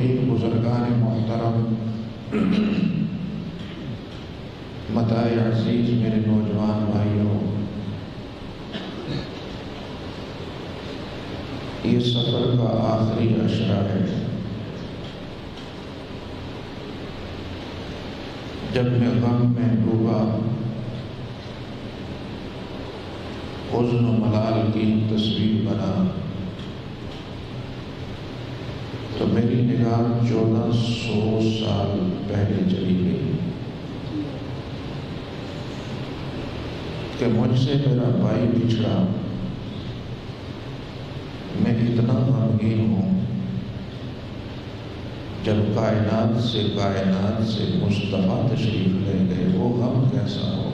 तोक़ीर बुजुर्गान, मोहतरम। मताए अज़ीज़, मेरे नौजवान भाइयों, ये सफ़र का आखिरी अशरा है। जब मैं गम में डूबा हुज़्न मलाल की तस्वीर बना तो मेरी चौदह सौ साल पहले चली गई। कि मुझसे मेरा भाई बिछड़ा मैं इतना गमगीन हूँ। जब कायनात से कायनात से मुस्तफ़ा तशरीफ़ ले गए, वो गम कैसा होगा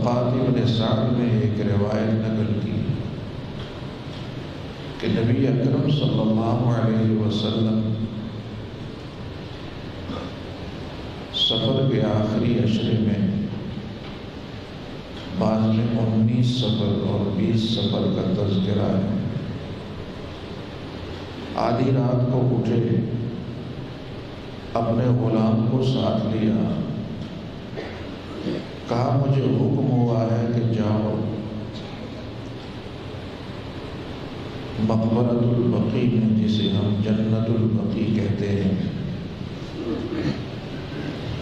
इब्न साद में एक रिवायत नकल की कि नबी अकरम सल्लल्लाहु अलैहि वसल्लम सफ़र के आखिरी अशरे में बाद में उन्नीस सफ़र और बीस सफ़र का तस्करा है आधी रात को उठे, अपने गुलाम को साथ लिया। कहा, मुझे हुक्म हुआ है कि जाओ। मकबरतुल बकी में जिसे हम जन्नतुल बकी कहते हैं,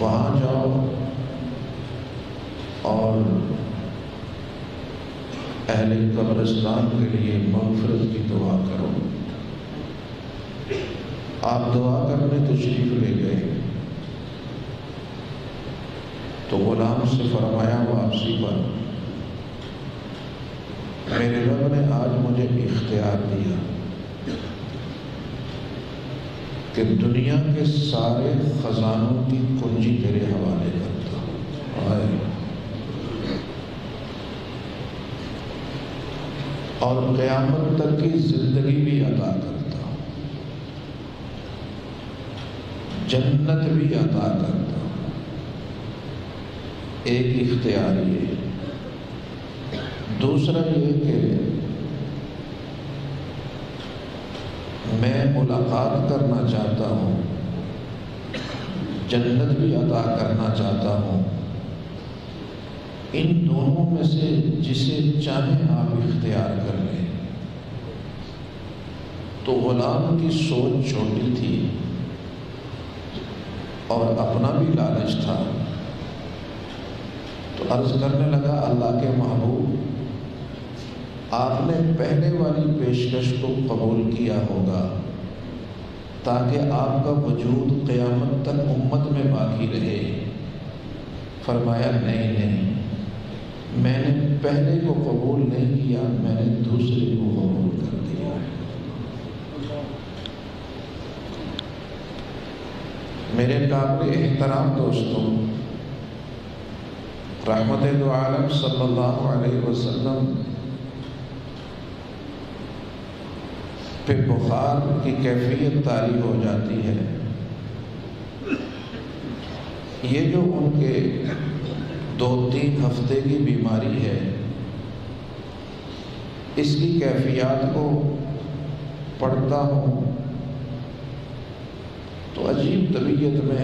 वहाँ जाओ और अहले कब्रस्तान के लिए मगफरत की दुआ करो। आप दुआ करने तशरीफ़ ले गए। तो गुलाम से फरमाया वापसी पर मेरे रब ने आज मुझे इख्तियार दिया कि दुनिया के सारे ख़जानों की कुंजी तेरे हवाले करता और क़यामत तक की ज़िंदगी भी अदा करता जन्नत भी अदा करता एक इख्तियार ये दूसरा ये कि मैं मुलाकात करना चाहता हूँ, जन्नत भी अदा करना चाहता हूँ। इन दोनों में से जिसे चाहे आप इख्तियार कर लें। तो गुलाम की सोच छोटी थी और अपना भी लालच था। अर्ज़ करने लगा, अल्लाह के महबूब, आपने पहले वाली पेशकश को कबूल किया होगा, ताकि आपका वजूद क़यामत तक उम्मत में बाकी रहे। फरमाया, नहीं नहीं, मैंने पहले को कबूल नहीं किया, मैंने दूसरे को कबूल कर दिया। मेरे काबिल एहतराम दोस्तों रहमत आलम सल्लल्लाहु अलैहि वसल्लम पे बुखार की कैफियत तारी हो जाती है। ये जो उनके दो तीन हफ़्ते की बीमारी है, इसकी कैफियत को पढ़ता हूँ तो अजीब तबीयत में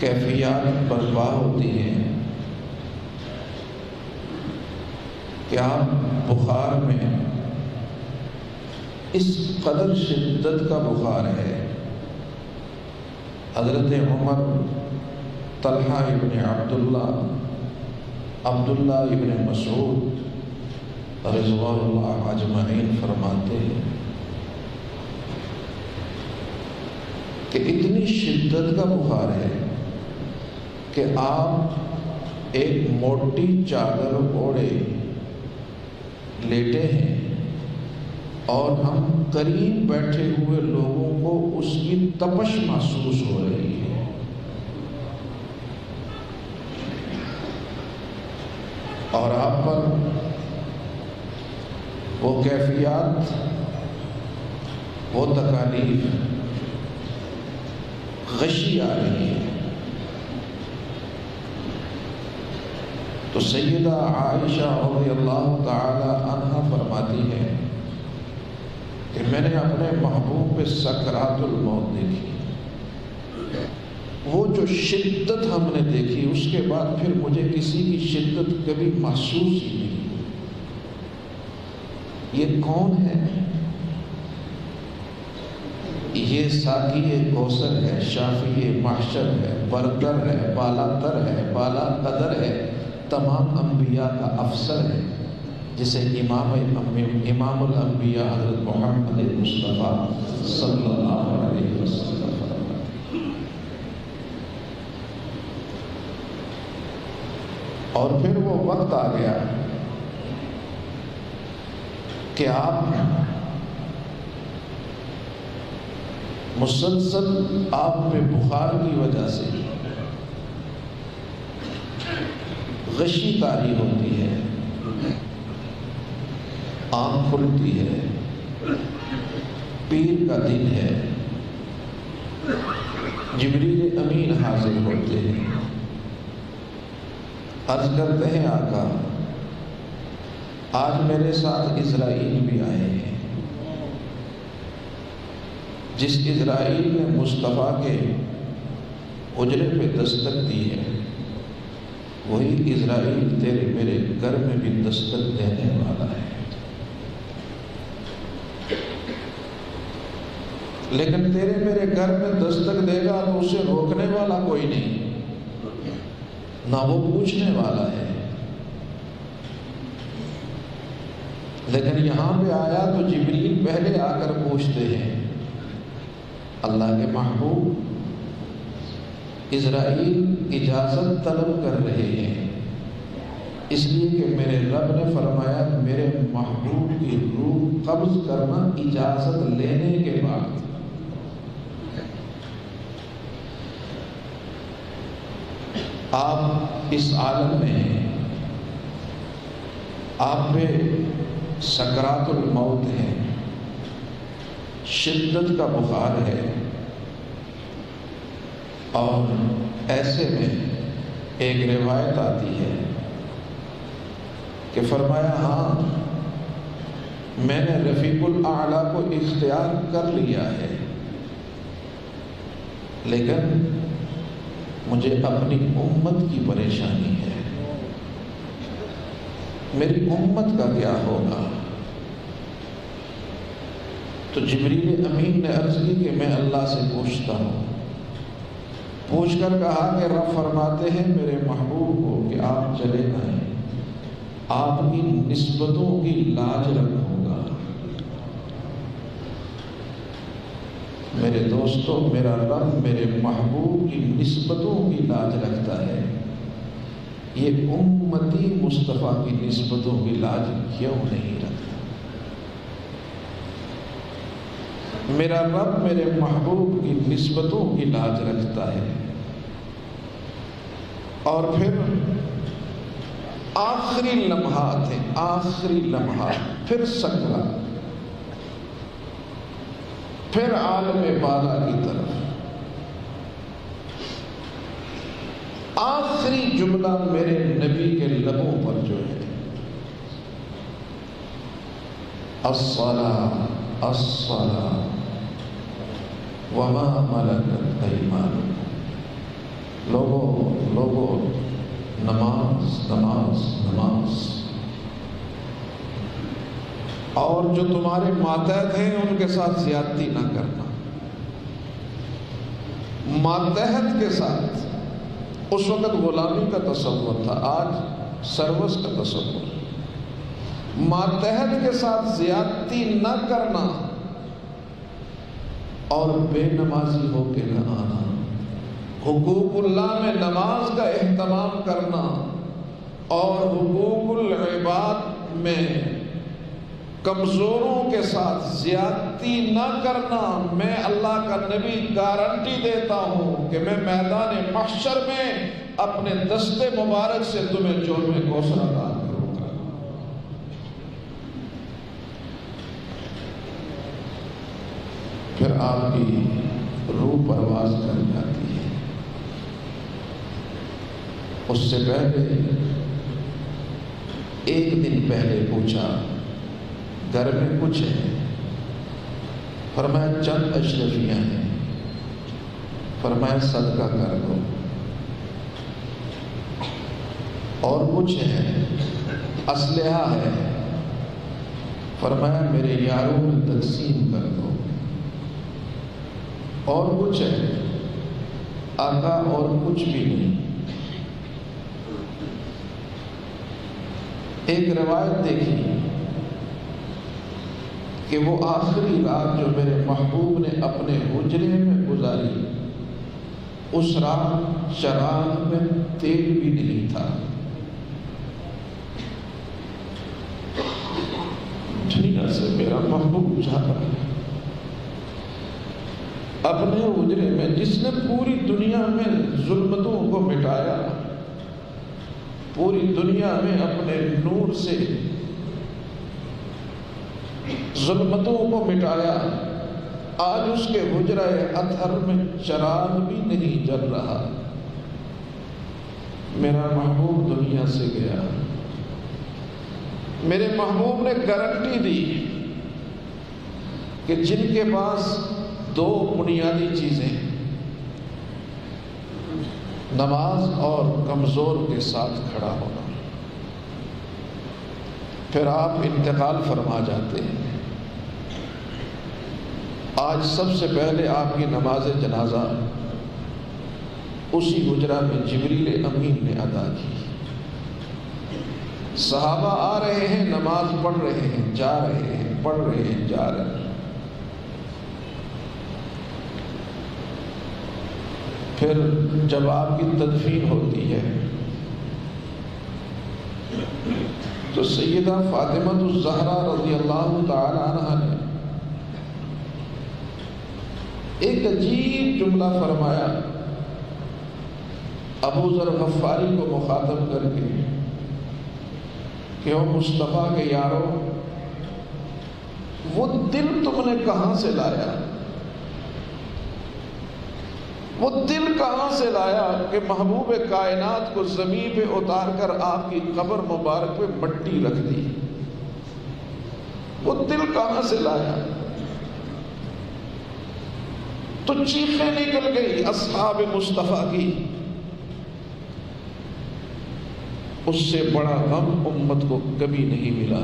कैफियत बर्पा होती हैं। क्या बुखार में इस कदर शिद्दत का बुखार है? हज़रत उमर, तलहा इबन अब्दुल्ला अब्दुल्ला इबन मसूद रजवा अजमाइन फरमाते हैं कि इतनी शिद्दत का बुखार है कि आप एक मोटी चादर ओढ़े, लेटे हैं और हम करीब बैठे हुए लोगों को उसकी तपश महसूस हो रही है। और आप पर वो कैफियत, वो तकालीफ, गशी आ रही है। तो सैदा आयशा अल्लाह तहा फरमाती है कि मैंने अपने महबूब पे सकरातुल मौत देखी। वो जो शिद्दत हमने देखी, उसके बाद फिर मुझे किसी की शिद्दत कभी महसूस ही नहीं ये कौन है? ये साकी कौसर है शाफी माशर है बरतर है, बालातर है बाला कदर है तमाम अम्बिया का अफसर है, जिसे इमाम अम्बिया हज़रत मोहम्मद और फिर वो वक्त आ गया कि आप मुसलसल आप में बुखार की वजह से गशी तारी होती है। आँख खुलती है। पीर का दिन है। जबरील अमीन हाजिर होते हैं। अर्ज़ करते हैं आका, आज मेरे साथ इसराइल भी आए हैं। जिस इसराइल ने मुस्तफ़ा के उजरे पे दस्तक दी है वही इसराइल तेरे मेरे घर में भी दस्तक देने वाला है। लेकिन तेरे मेरे घर में दस्तक देगा तो उसे रोकने वाला कोई नहीं। ना वो पूछने वाला है। लेकिन यहाँ पे आया तो जिबरील पहले आकर पूछते हैं, अल्लाह के महबूब इसराइल इजाज़त तलब कर रहे हैं। इसलिए कि मेरे रब ने फरमाया, मेरे महबूब की रूह कब्ज करना इजाज़त लेने के बाद। आप इस आलम में हैं। आप पे सकरातुल मौत है। शिद्दत का बुखार है। और ऐसे में एक रिवायत आती है कि फरमाया हाँ मैंने रफ़ीकुल आला को इख्तियार कर लिया है, लेकिन मुझे अपनी उम्मत की परेशानी है। मेरी उम्मत का क्या होगा? तो जबरील अमीन ने अर्ज़ की कि मैं अल्लाह से पूछता हूँ पूछ कर कहा कि रब फरमाते हैं मेरे महबूब को कि आप चले आए। आपकी निस्बतों की लाज रखूँगा। मेरे दोस्तों, मेरा रब मेरे महबूब की निस्बतों की लाज रखता है। ये उम्मती मुस्तफ़ा की निस्बतों की लाज क्यों नहीं रखता? मेरा रब मेरे महबूब की नस्बतों की लाज रखता है। और फिर आखिरी लम्हा है आखिरी लम्हा, फिर सकरा फिर आलम बाला की तरफ़। आखिरी जुमला मेरे नबी के लबों पर जो है। असला असला वमा मलकत ईमान लोगों लोगों, नमाज़ नमाज़ नमाज़। और जो तुम्हारे मातहत हैं, उनके साथ ज्यादती ना करना। मातहत के साथ, उस वक्त गुलामी का तस्वुर था, आज सर्वस का तस्वुर। मातहत के साथ ज्यादती न करना और बेनमाजी होके न आना। हुकूकुल्लाह में नमाज़ का एहतमाम करना और हुकूकुल इबाद में कमज़ोरों के साथ ज्यादती न करना, मैं अल्लाह का नबी गारंटी देता हूँ कि मैं मैदान महशर में अपने दस्ते मुबारक से तुम्हें ज़ोर में घोषणा दान करूँगा फिर आपकी रूह परवाज कर जाती है, उससे पहले, एक दिन पहले पूछा, घर में कुछ है? फरमाया, चंद अशरफियाँ हैं। फरमाया, सदका कर दो। और कुछ है? असलहा है। फरमाया, मेरे यारों में तकसीम कर दो। और कुछ है। आका और कुछ भी नहीं। एक रवायत देखी कि वो आखिरी रात जो मेरे महबूब ने अपने हुजरे में गुजारी, उस रात शराब में तेल भी नहीं था। दुनिया से मेरा महबूब जा रहा है। अपने उजरे में जिसने पूरी दुनिया में जुल्मतों को मिटाया, पूरी दुनिया में अपने नूर से जुल्मतों को मिटाया, आज उसके हुजरा अथर में चराग भी नहीं जल रहा। मेरा महबूब दुनिया से गया। मेरे महबूब ने गारंटी दी कि जिनके पास दो बुनियादी चीज़ें, नमाज़ और कमज़ोर के साथ खड़ा होना। फिर आप इंतकाल फरमा जाते हैं। आज सबसे पहले आपकी नमाज़ जनाजा, उसी गुजरा में जबरील अमीन ने अदा की। सहाबा आ रहे हैं, नमाज़ पढ़ रहे हैं, जा रहे हैं, पढ़ रहे हैं, जा रहे हैं। फिर जब आपकी तदफीन होती है तो सैदा फातिमत जहरा रज़ी अल्लाह तहा ने एक अजीब जुमला फरमाया, अबू जर गफ्फारी को मुखातब करके कि वो मुस्तफ़ा के यारों, वो दिल तुमने कहाँ से लाया? वो दिल कहाँ से लाया कि महबूब कायनात को ज़मीन पे उतार कर आपकी कब्र मुबारक पे मट्टी रख दी? वो दिल कहाँ से लाया? तो चीखें निकल गई असहाब मुस्तफ़ा की। उससे बड़ा गम उम्मत को कभी नहीं मिला।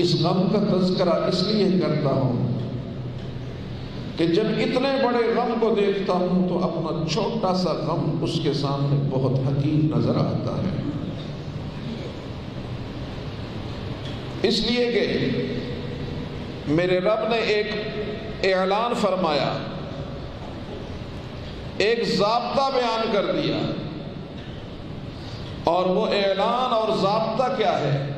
इस गम का तस्करा इसलिए करता हूँ कि जब इतने बड़े गम को देखता हूँ तो अपना छोटा सा गम उसके सामने बहुत हकीम नज़र आता है। इसलिए कि मेरे रब ने एक ऐलान फरमाया, एक जबता बयान कर दिया। और वो ऐलान और जबता क्या है?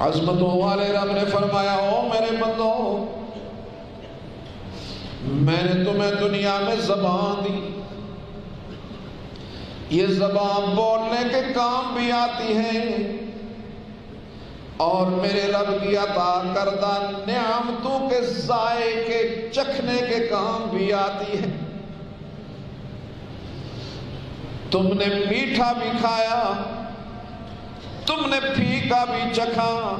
अजमतों वाले रब ने फरमाया ओ मेरे बंदो तुम्हें दुनिया में जबान दी। ये जबान बोलने के काम भी आती है। और मेरे रब की अता करदा न्यामतों के जाए के चखने के काम भी आती है। तुमने मीठा भी खाया, तुमने फीका भी चखा,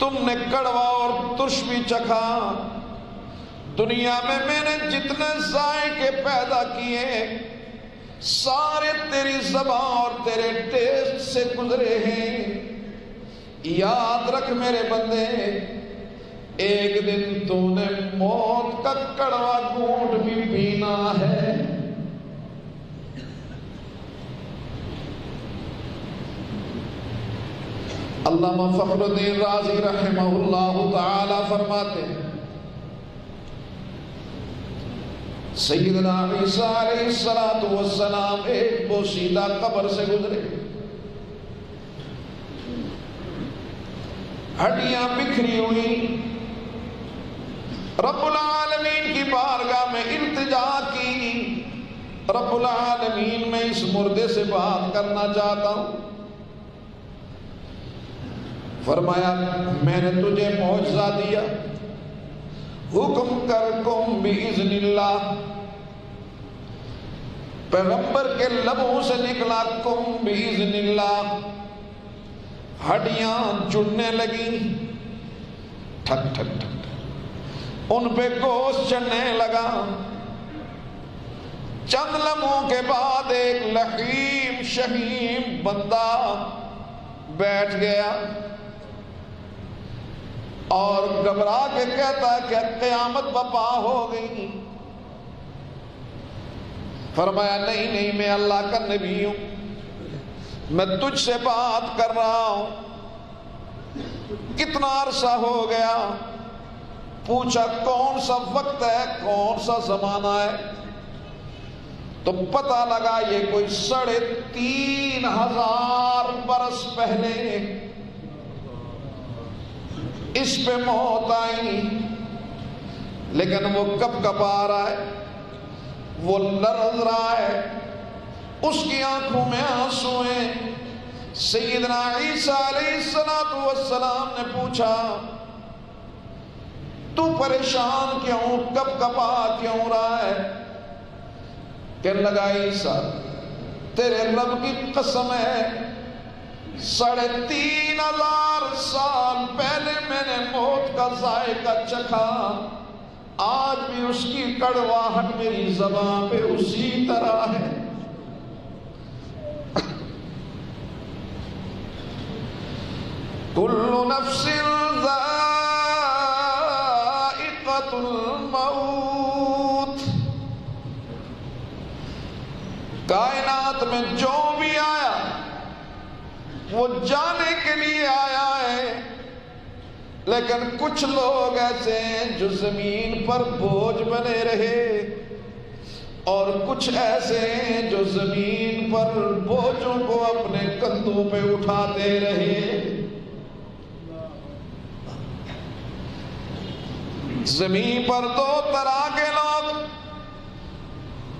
तुमने कड़वा और तुष भी चखा दुनिया में मैंने जितने जायके पैदा किए, सारे तेरी जबान और तेरे टेस्ट से गुजरे हैं। याद रख मेरे बंदे, एक दिन तूने मौत का कड़वा घूट भी पीना है। अल्लाह फखरुद्दीन राज़ी रहमहुल्लाह ताला फरमाते हैं कब्र से गुजरे। हड्डियाँ बिखरी हुई। रब्बुल आलमीन की बारगाह में इल्तिजा की। रब्बुल आलमीन, में इस मुर्दे से बात करना चाहता हूँ। फरमाया, मैंने तुझे मुआवजा दिया। हुक्म कर कुम बिइज़्निल्ला पैगंबर के लबों से निकला कुम बिइज़्निल्ला हड्डियाँ जुड़ने लगी। ठक ठक ठक उन पे गोश्त चढ़ने लगा। चंद लम्हों के बाद एक लहीम शहीम बंदा बैठ गया। और घबरा के कहता है कि क्यामत बपा हो गई। फरमाया, नहीं नहीं, मैं अल्लाह का नबी हूँ। मैं तुझसे बात कर रहा हूँ। कितना अरसा हो गया? पूछा, कौन सा वक्त है? कौन सा जमाना है? तो पता लगा, ये कोई साढ़े तीन हज़ार बरस पहले इस पे मौत आई। लेकिन वो कब कब आ रहा है वो लरज रहा है। उसकी आँखों में आँसू हैं। सैदना ईसा सलाम ने पूछा, तू परेशान क्यों? कब कपा? क्यों रहा है? कहने लगा, ईसा, तेरे रब की कसम है। साढ़े तीन हज़ार साल पहले मैंने मौत का जायका चखा। आज भी उसकी कड़वाहट मेरी जबान पे उसी तरह है। कुल्लु नफ्सिल मौत कायनात में जो भी आया वो जाने के लिए आया है। लेकिन कुछ लोग ऐसे हैं जो ज़मीन पर बोझ बने रहे। और कुछ ऐसे हैं जो ज़मीन पर बोझों को अपने कंधों पे उठाते रहे। ज़मीन पर दो तरह के लोग।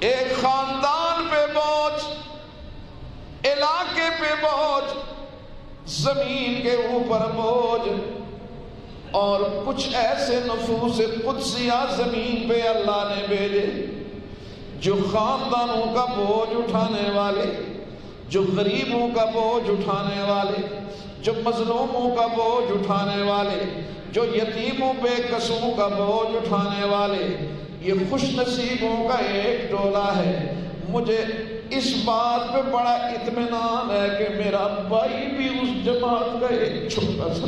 एक खानदान पे बोझ, इलाके पे बोझ ज़मीन के ऊपर बोझ और कुछ ऐसे नफूस कुदसिया ज़मीन पे अल्लाह ने भेजे, जो खानदानों का बोझ उठाने वाले, जो गरीबों का बोझ उठाने वाले, जो मजलूमों का बोझ उठाने वाले, जो यतीमों बेकसों का बोझ उठाने वाले, ये खुश नसीबों का एक टोला है। मुझे इस बात पे बड़ा इतमान है कि मेरा भाई भी उस जमात का एक छोटा सा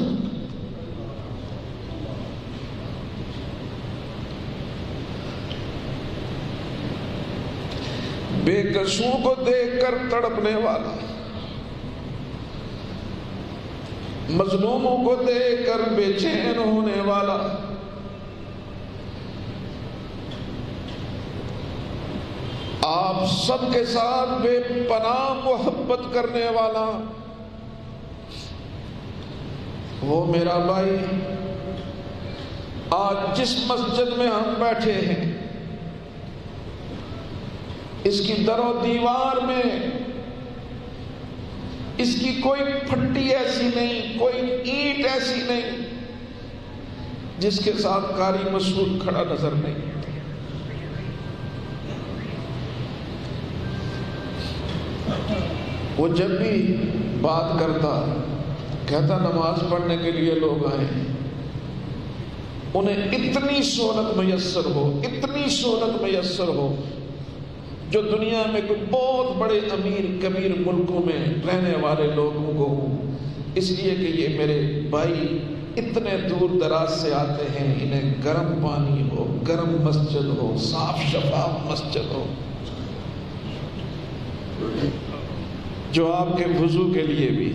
बेकसों को देखकर तड़पने वाला, मजलूमों को देखकर बेचैन होने वाला आप सबके साथ बेपनाह मोहब्बत करने वाला। वो मेरा भाई, आज जिस मस्जिद में हम बैठे हैं, इसकी दरो दीवार में, इसकी कोई फट्टी ऐसी नहीं, कोई ईंट ऐसी नहीं, जिसके साथ कारी मसूद खड़ा नज़र नहीं। वो जब भी बात करता, कहता, नमाज़ पढ़ने के लिए लोग आए, उन्हें इतनी सोनत मैसर हो, इतनी सोनत मैसर हो, जो दुनिया में कोई बहुत बड़े अमीर कबीर मुल्कों में रहने वाले लोगों को इसलिए कि ये मेरे भाई इतने दूर दराज से आते हैं, इन्हें गर्म पानी हो, गर्म मस्जिद हो, साफ़ शफाफ मस्जिद हो। जो आपके वज़ू के लिए भी,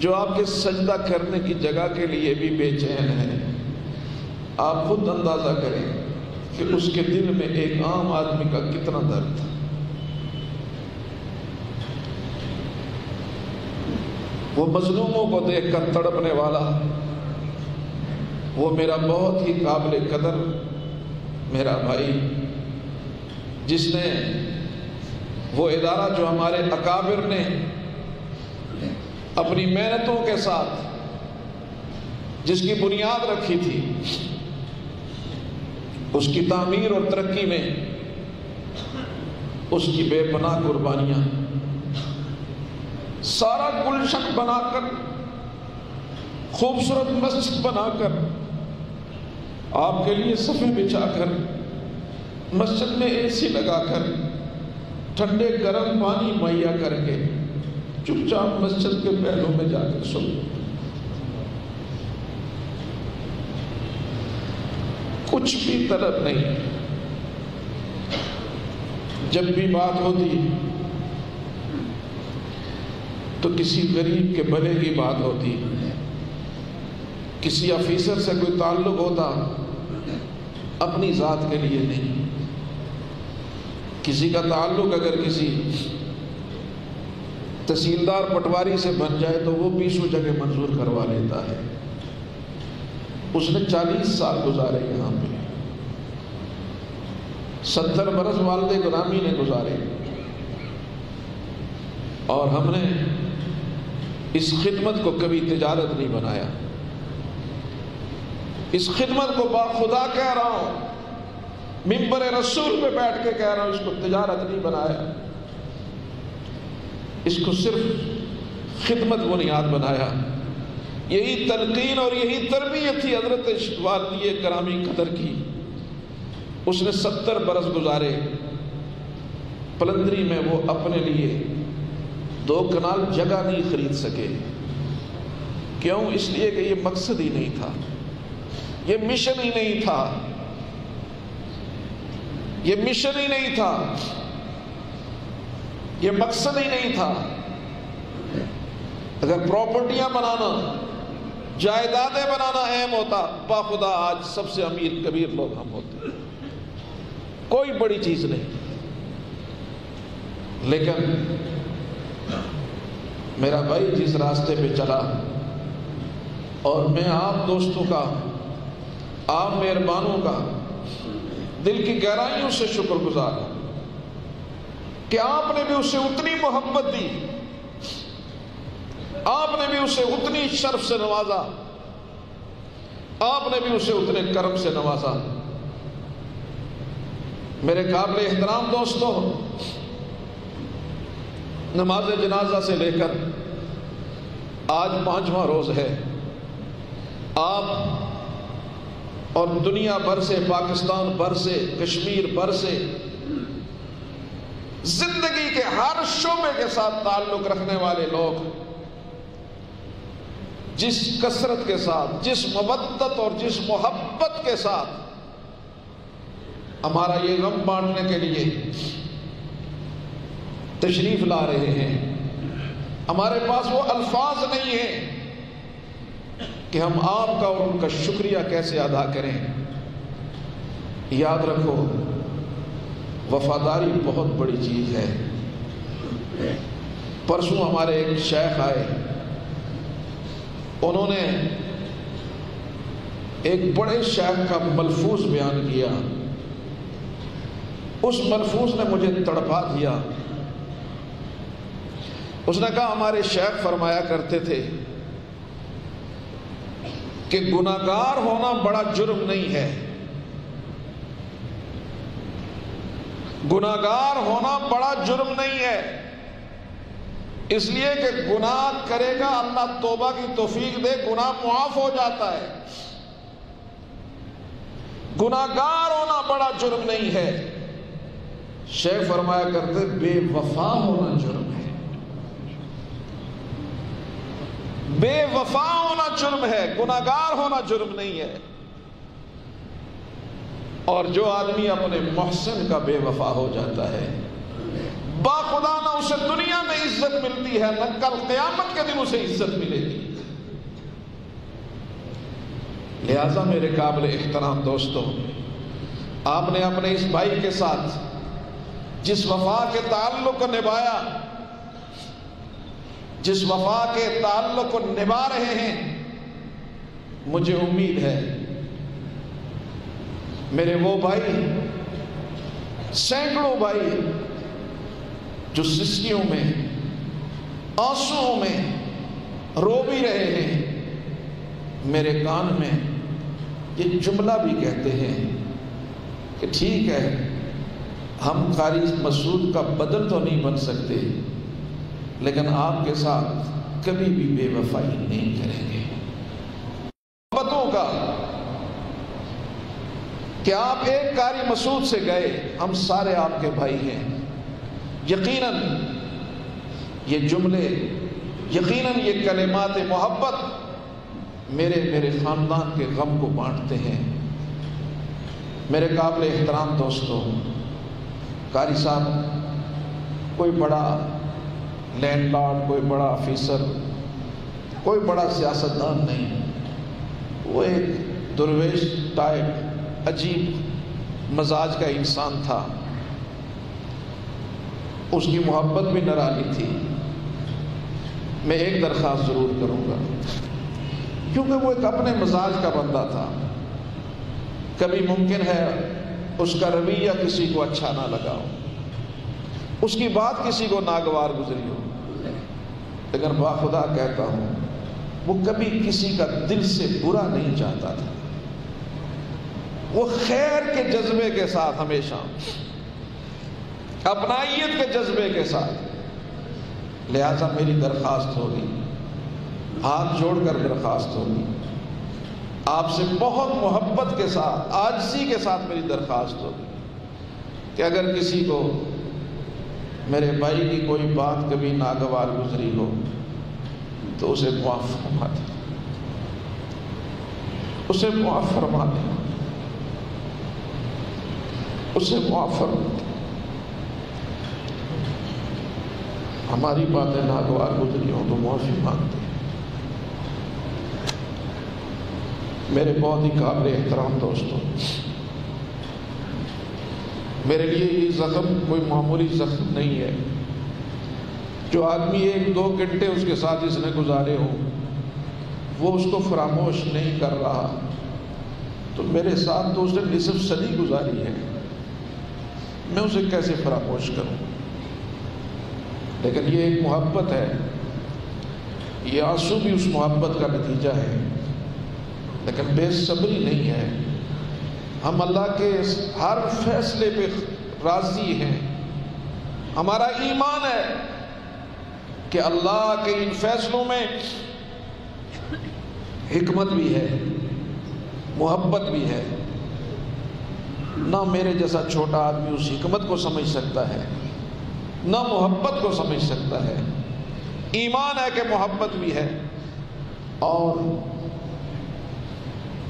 जो आपके सजदा करने की जगह के लिए भी बेचैन है, आप खुद अंदाज़ा करें कि उसके दिल में एक आम आदमी का कितना दर्द था। वो मजलूमों को देखकर तड़पने वाला, वो मेरा बहुत ही काबिल कदर, मेरा भाई, जिसने वो इदारा जो हमारे अकाबिर ने अपनी मेहनतों के साथ जिसकी बुनियाद रखी थी, उसकी तामीर और तरक्की में उसकी बेपनाह कुर्बानियाँ, सारा गुलशन बनाकर, खूबसूरत मस्जिद बनाकर, आपके लिए सफ़े बिछाकर, मस्जिद में एसी लगाकर ठंडे गर्म पानी मुहैया करके चुपचाप मस्जिद के पहलू में जाकर सो कुछ भी तरफ़ नहीं। जब भी बात होती तो किसी गरीब के भले की बात होती किसी ऑफिसर से कोई ताल्लुक होता, अपनी ज़ात के लिए नहीं। किसी का ताल्लुक अगर किसी तहसीलदार पटवारी से बन जाए तो वो बीसों जगह मंजूर करवा लेता है। उसने चालीस साल गुजारे यहाँ पे। सत्तर बरस वालदे गुलामी ने गुजारे। और हमने इस खिदमत को कभी तिजारत नहीं बनाया। इस खिदमत को बाखुदा कह रहा हूँ। मिम्बर रसूल पे बैठ के कह रहा हूँ, इसको तिजारत नहीं बनाया। इसको सिर्फ़ खिदमत बुनियाद बनाया। यही तलकीन और यही तरबियत थी हज़रत वाली करामी कदर की। उसने सत्तर बरस गुजारे। पलंदरी में वो अपने लिए दो कनाल जगह नहीं खरीद सके। क्यों? इसलिए कि ये मकसद ही नहीं था। ये मिशन ही नहीं था। ये मिशन ही नहीं था। ये मकसद ही नहीं था। अगर प्रॉपर्टियाँ बनाना, जायदादें बनाना अहम होता, बाखुदा आज सबसे अमीर कबीर लोग हम होते। कोई बड़ी चीज़ नहीं। लेकिन मेरा भाई जिस रास्ते पे चला, और मैं आप दोस्तों का, आप मेहरबानों का दिल की गहराइयों से शुक्रगुजार हूँ। कि आपने भी उसे उतनी मोहब्बत दी, आपने भी उसे उतनी शर्फ से नवाजा, आपने भी उसे उतने कर्म से नवाजा। मेरे काबिल एहतराम दोस्तों, नमाज़ जनाजा से लेकर आज पांचवा रोज है। आप और दुनिया भर से, पाकिस्तान भर से, कश्मीर भर से, ज़िंदगी के हर शोबे के साथ ताल्लुक रखने वाले लोग, जिस कसरत के साथ, जिस मुबत्त और जिस मोहब्बत के साथ हमारा ये गम बांटने के लिए तशरीफ़ ला रहे हैं। हमारे पास वो अल्फाज नहीं है। कि हम आपका और उनका शुक्रिया कैसे अदा करें। याद रखो, वफादारी बहुत बड़ी चीज़ है। परसों हमारे एक शेख आए। उन्होंने एक बड़े शेख का मलफूज बयान किया। उस मलफूज ने मुझे तड़पा दिया। उसने कहा, हमारे शेख फरमाया करते थे कि गुनागार होना बड़ा जुर्म नहीं है। गुनागार होना बड़ा जुर्म नहीं है। इसलिए कि गुनाह करेगा, अल्लाह तोबा की तोफीक दे, गुनाह मुआफ हो जाता है। गुनागार होना बड़ा जुर्म नहीं है। शेख फरमाया करते, बेवफा होना जुर्म है बेवफा होना जुर्म है, गुनागार होना जुर्म नहीं है। और जो आदमी अपने मोहसिन का बेवफा हो जाता है, बाखुदा ना उसे दुनिया में इज़्ज़त मिलती है, न कल क्यामत के दिन उसे इज़्ज़त मिलेगी। लिहाजा मेरे काबिल एहतराम दोस्तों, आपने अपने इस भाई के साथ जिस वफा के ताल्लुक निभाया जिस वफा के ताल्लुक को निभा रहे हैं, मुझे उम्मीद है, मेरे वो भाई, सैकड़ों भाई, जो सिस्कियों में, आंसुओं में रो भी रहे हैं, मेरे कान में ये जुमला भी कहते हैं कि ठीक है, हम कारी मसूद का बदल तो नहीं बन सकते। लेकिन आपके साथ कभी भी बेवफाई नहीं करेंगे। मोहब्बतों का कि आप एक कारी मसूद से गए, हम सारे आपके भाई हैं। यकीनन ये जुमले, यकीनन ये कलिमात मोहब्बत मेरे मेरे ख़ानदान के गम को बांटते हैं। मेरे काबिल एहतराम दोस्तों, कारी साहब, कोई बड़ा लैंडलॉर्ड कोई बड़ा ऑफिसर कोई बड़ा सियासतदान नहीं। वो एक दुर्वेश टाइप अजीब मजाज का इंसान था। उसकी मोहब्बत भी नराली थी। मैं एक दरख्वास्त ज़रूर करूँगा। क्योंकि वो एक अपने मजाज का बंदा था। कभी मुमकिन है उसका रवैया किसी को अच्छा ना लगा हो। उसकी बात किसी को नागवार गुजरी हो। लेकिन बाखुदा कहता हूँ, वो कभी किसी का दिल से बुरा नहीं चाहता था। वो खैर के जज्बे के साथ हमेशा अपनाइत के जज्बे के साथ। लिहाजा मेरी दरखास्त होगी, हाथ जोड़कर दरखास्त होगी। आपसे बहुत मोहब्बत के साथ आजसी के साथ मेरी दरखास्त होगी कि अगर किसी को मेरे भाई की कोई बात कभी नागवार गुजरी हो तो उसे मुआफ फरमा दे। उसे मुआफ फरमा दे। उसे मुआफ फरमा दे। हमारी बातें नागवार गुजरी हो तो मुआफ़ी मांगते। मेरे बहुत ही काबिल एहतराम दोस्तों मेरे लिए ये ज़ख्म कोई मामूली ज़ख्म नहीं है। जो आदमी एक दो घंटे उसके साथ इसने गुजारे हो, वो उसको फरामोश नहीं कर रहा। तो मेरे साथ तो उसने निसफ सदी गुजारी है। मैं उसे कैसे फरामोश करूँ? लेकिन ये एक मोहब्बत है। ये आँसू भी उस मोहब्बत का नतीजा है। लेकिन बेसब्री नहीं है। हम अल्लाह के हर फैसले पे राज़ी हैं। हमारा ईमान है कि अल्लाह के इन फैसलों में हिकमत भी है, मोहब्बत भी है। ना मेरे जैसा छोटा आदमी उस हिकमत को समझ सकता है, ना मोहब्बत को समझ सकता है। ईमान है कि मोहब्बत भी है और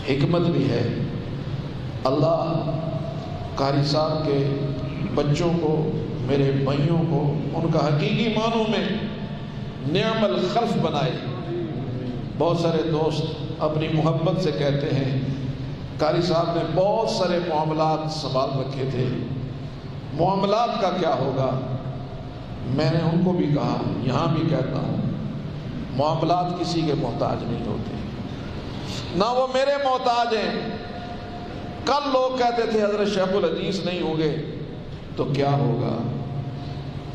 हिकमत भी है। अल्लाह कारी साहब के बच्चों को, मेरे भाइयों को, उनका हकीकी मानों में नियामल खल्फ बनाए। बहुत सारे दोस्त अपनी मोहब्बत से कहते हैं, कारी साहब ने बहुत सारे मामलात संभाल रखे थे। मामलात का क्या होगा? मैंने उनको भी कहा, यहाँ भी कहता हूँ, मामलात किसी के मोहताज नहीं होते। ना वो मेरे मोहताज हैं कल लोग कहते थे, हज़रत शेखुल अज़ीज़ नहीं होंगे। तो क्या होगा?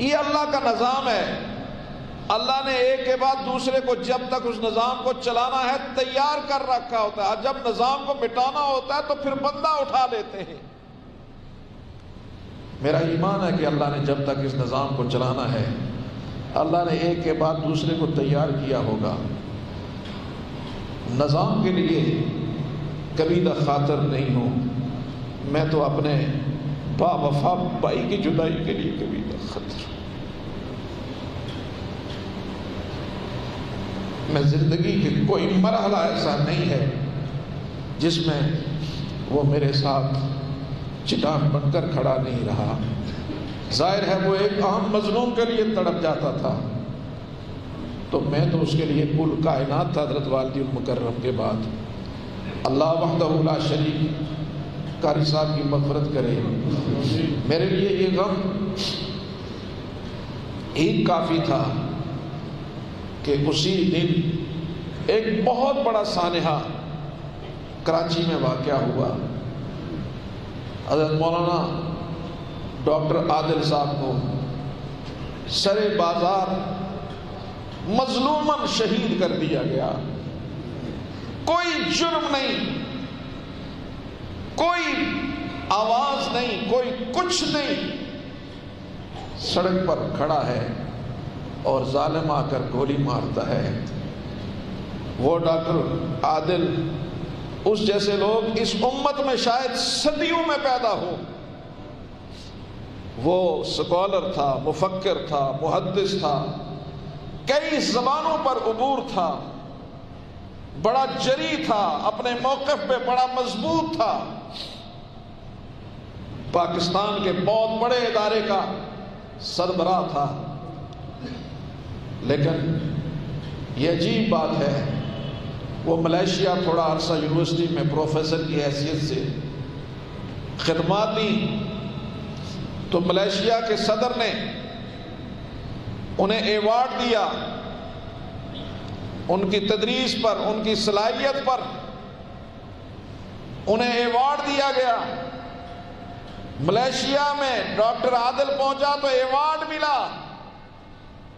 ये अल्लाह का निज़ाम है। अल्लाह ने एक के बाद दूसरे को जब तक उस निज़ाम को चलाना है, तैयार कर रखा होता है। जब निज़ाम को मिटाना होता है तो फिर बंदा उठा लेते हैं। मेरा ईमान है कि अल्लाह ने जब तक इस निज़ाम को चलाना है, अल्लाह ने एक के बाद दूसरे को तैयार किया होगा। निज़ाम के लिए कभी द खातर नहीं हूँ। मैं तो अपने बावफा भाई की जुदाई के लिए कभी द खतर मैं ज़िंदगी के कोई मरहला ऐसा नहीं है जिसमें वो मेरे साथ चिटान बनकर खड़ा नहीं रहा। ज़ाहिर है वो एक आम मजलूम के लिए तड़प जाता था। तो मैं तो उसके लिए कुल कायनात था हज़रत वालदी मुकर्रम के बाद अल्लाह वहदला शरीफ कारी साहब की मफरत करे। मेरे लिए ये गम एक काफ़ी था कि उसी दिन एक बहुत बड़ा सानहा कराची में वाक़ हुआ। हज़रत मौलाना डॉक्टर आदिल साहब को सरे बाज़ार मजलूमन शहीद कर दिया गया। कोई जुर्म नहीं, कोई आवाज़ नहीं, कोई कुछ नहीं। सड़क पर खड़ा है और जालिम आकर गोली मारता है। वो डॉक्टर आदिल, उस जैसे लोग इस उम्मत में शायद सदियों में पैदा हो। वो स्कॉलर था मुफक्र था मुहदस था, कई जबानों पर अबूर था। बड़ा जरी था, अपने मौकफ पे बड़ा मज़बूत था। पाकिस्तान के बहुत बड़े इदारे का सरबराह था। लेकिन यह अजीब बात है, वो मलेशिया थोड़ा अरसा यूनिवर्सिटी में प्रोफेसर की हैसियत से खदमात दी। तो मलेशिया के सदर ने उन्हें एवार्ड दिया। उनकी तदरीस पर, उनकी सलाहियत पर उन्हें एवॉर्ड दिया गया। मलेशिया में डॉक्टर आदिल पहुँचा तो एवॉर्ड मिला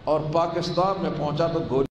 और पाकिस्तान में पहुँचा तो गोली